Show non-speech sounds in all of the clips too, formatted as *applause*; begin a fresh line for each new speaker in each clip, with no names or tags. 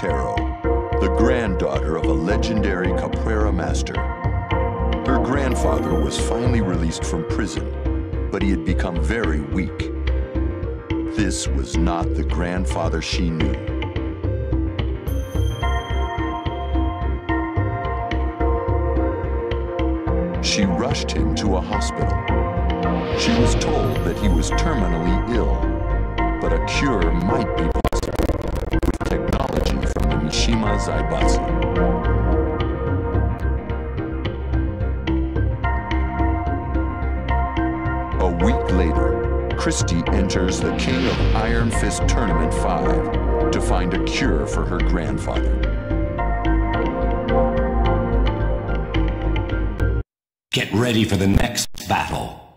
Monteiro, the granddaughter of a legendary capoeira master. Her grandfather was finally released from prison, but he had become very weak. This was not the grandfather she knew. She rushed him to a hospital. She was told that he was terminally ill, but a cure might be possible Zaibatsu. A week later, Christie enters the King of Iron Fist Tournament 5 to find a cure for her grandfather.
Get ready for the next battle.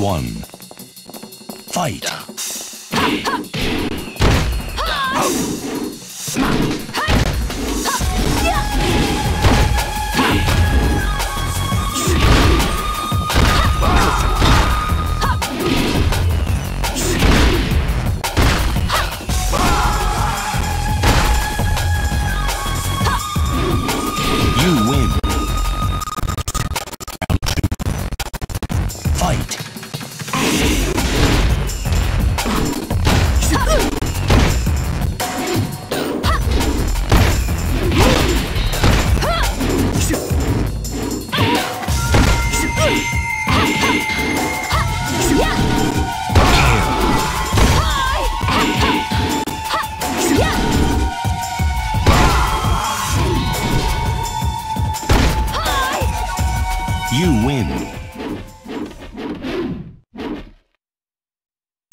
One. Fight.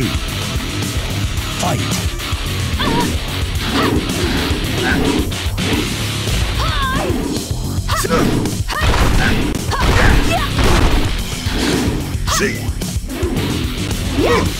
two. Fight. You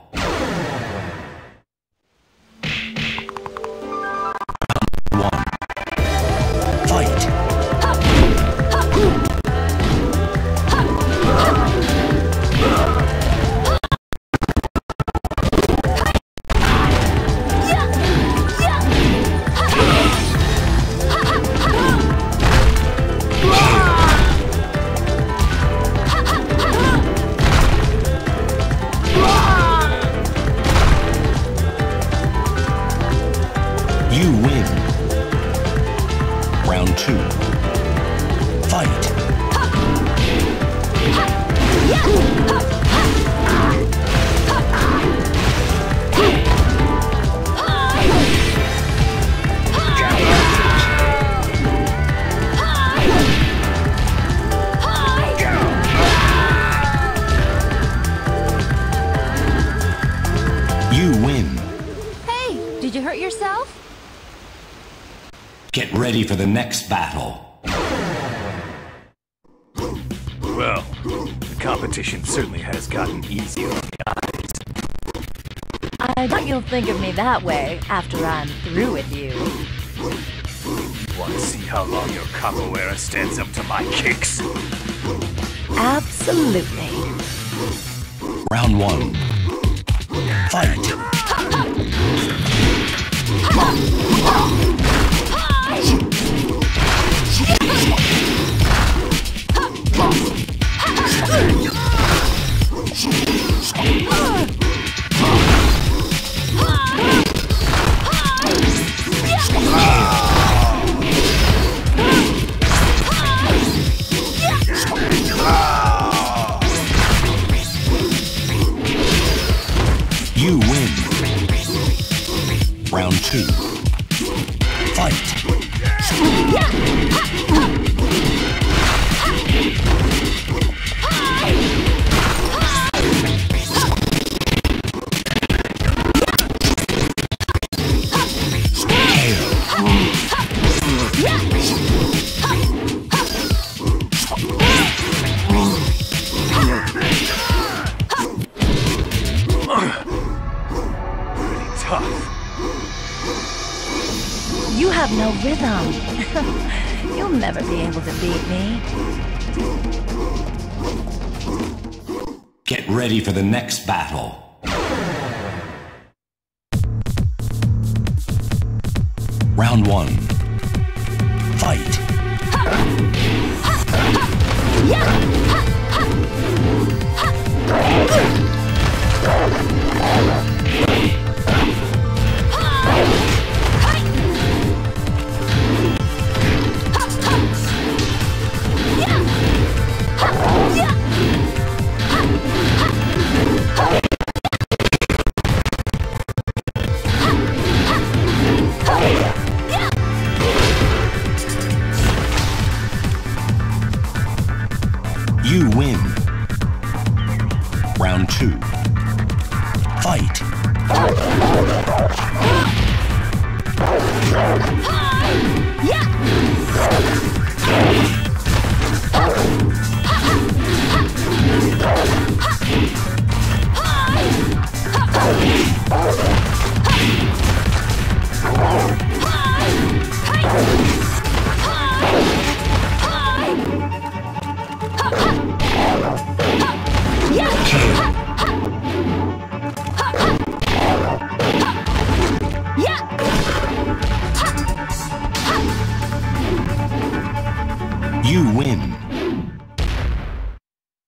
You win. Round two. Fight. You win.
Hey, did you hurt yourself?
Get ready for the next battle.
Well, the competition certainly has gotten easier on the eyes.
I doubt you'll think of me that way after I'm through with you.
Want to see how long your capoeira stands up to my kicks?
Absolutely.
Round one. Fight. *laughs* two.
No. *laughs* You'll never be able to beat me.
Get ready for the next battle. Round one. Fight. *laughs*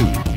Two.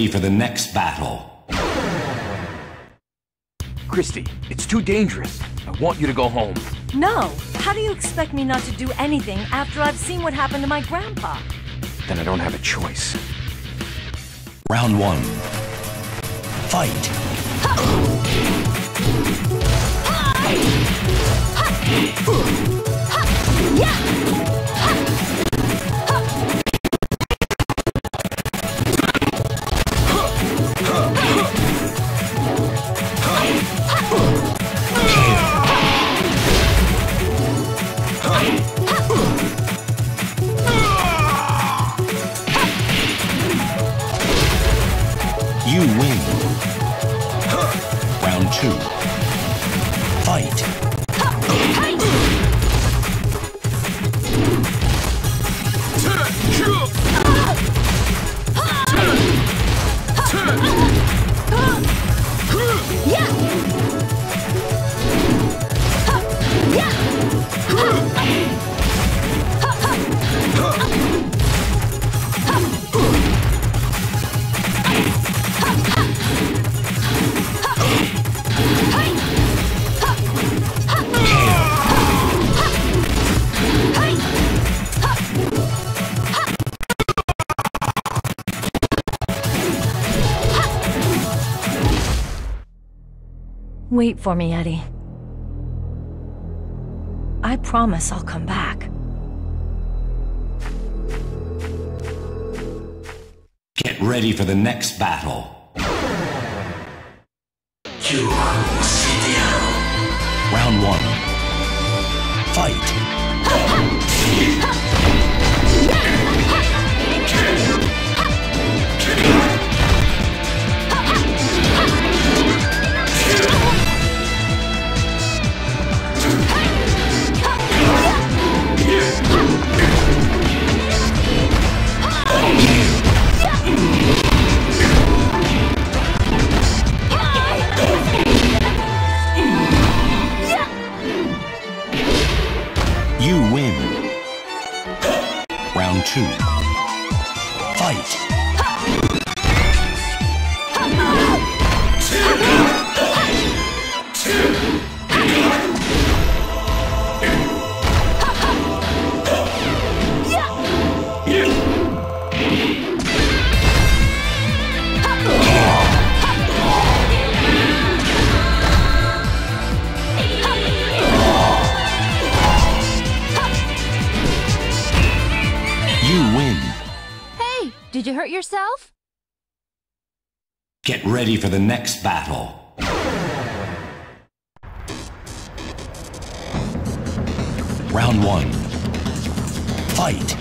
Ready for the next battle.
Christie, it's too dangerous. I want you to go home.
No. How do you expect me not to do anything after I've seen what happened to my grandpa?
Then I don't have a choice.
Round one. Fight. You
Wait for me, Eddie. I promise I'll come back.
Get ready for the next battle. Round one. Fight. *laughs* Round two. Fight.
Did you hurt yourself?
Get ready for the next battle. Round one. Fight.